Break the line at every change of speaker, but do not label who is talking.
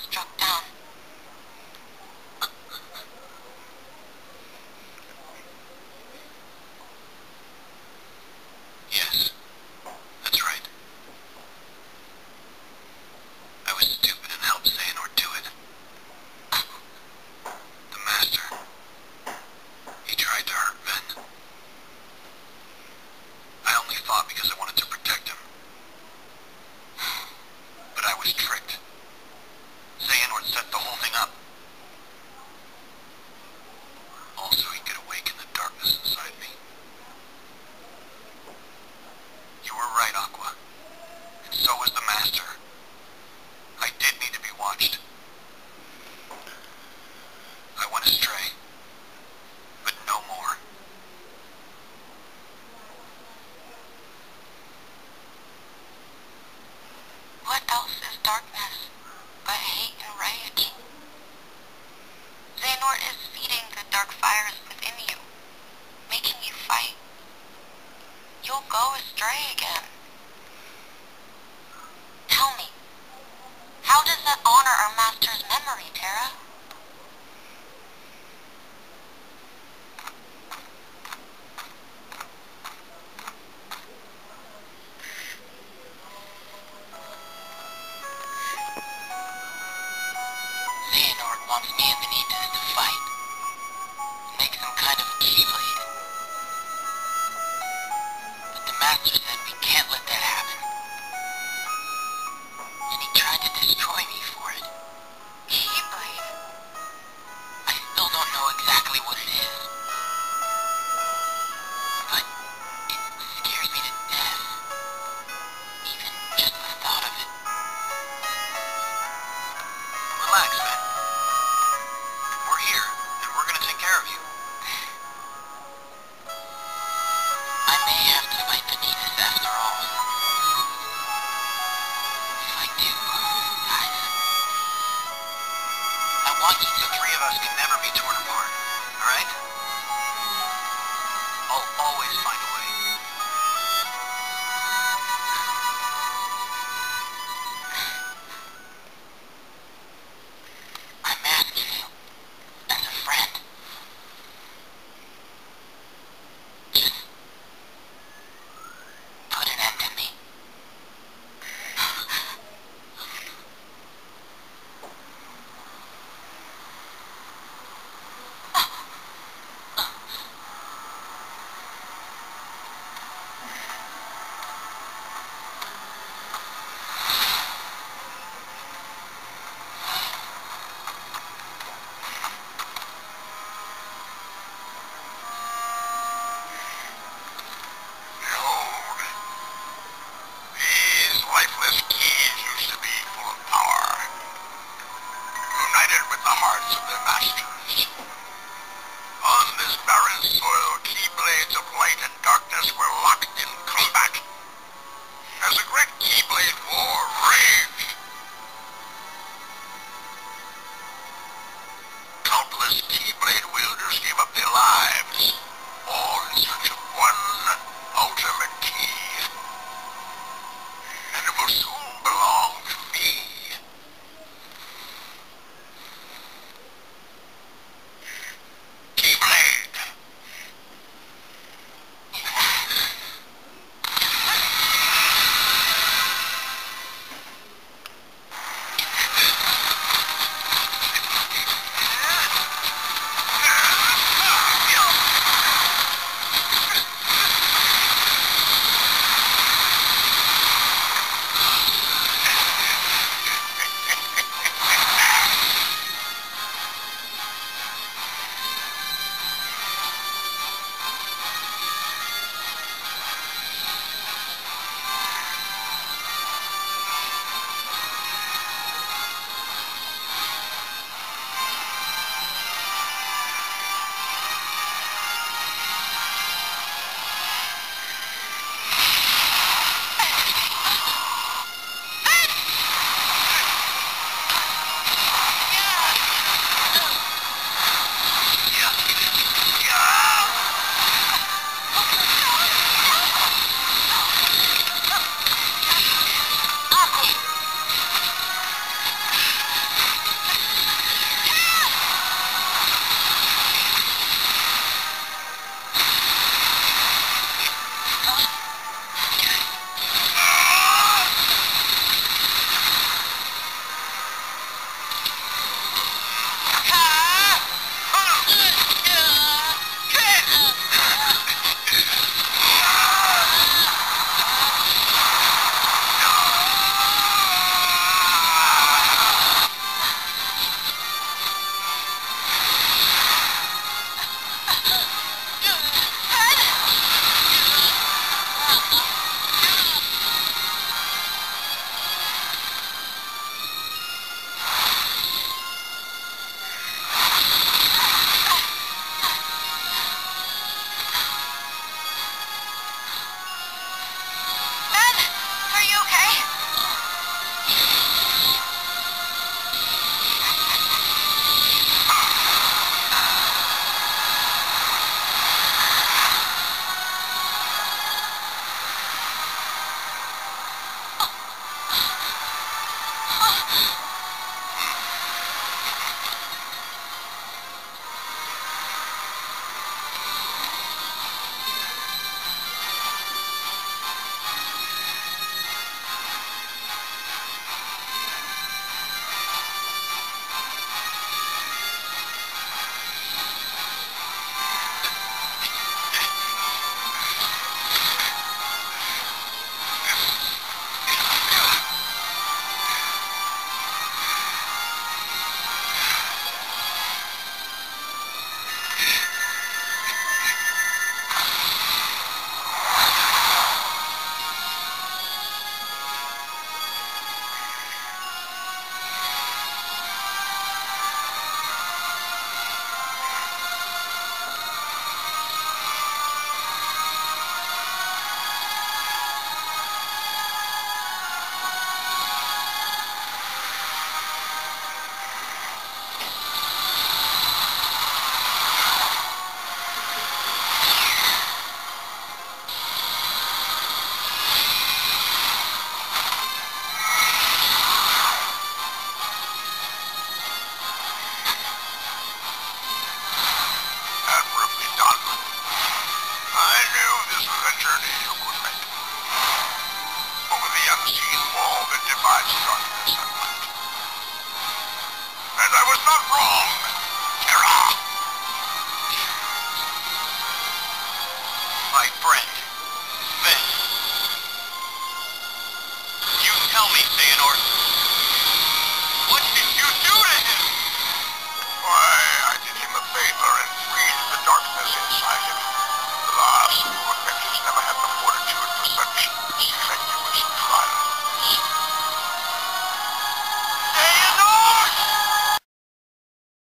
っちゃった。else is darkness, but hate and rage. Xehanort is feeding the dark fires within you, making you fight. You'll go astray again. Tell me, how does keyblade. But the Master said we can't let that happen. And he tried to destroy me for it. Keyblade? I still don't know exactly what it is. I want you
The three of us can never be torn apart, alright? I'll always find a way. Countless keyblade seeing all the devices on this island. And I was not wrong, Terra! My friend, Ben. You tell me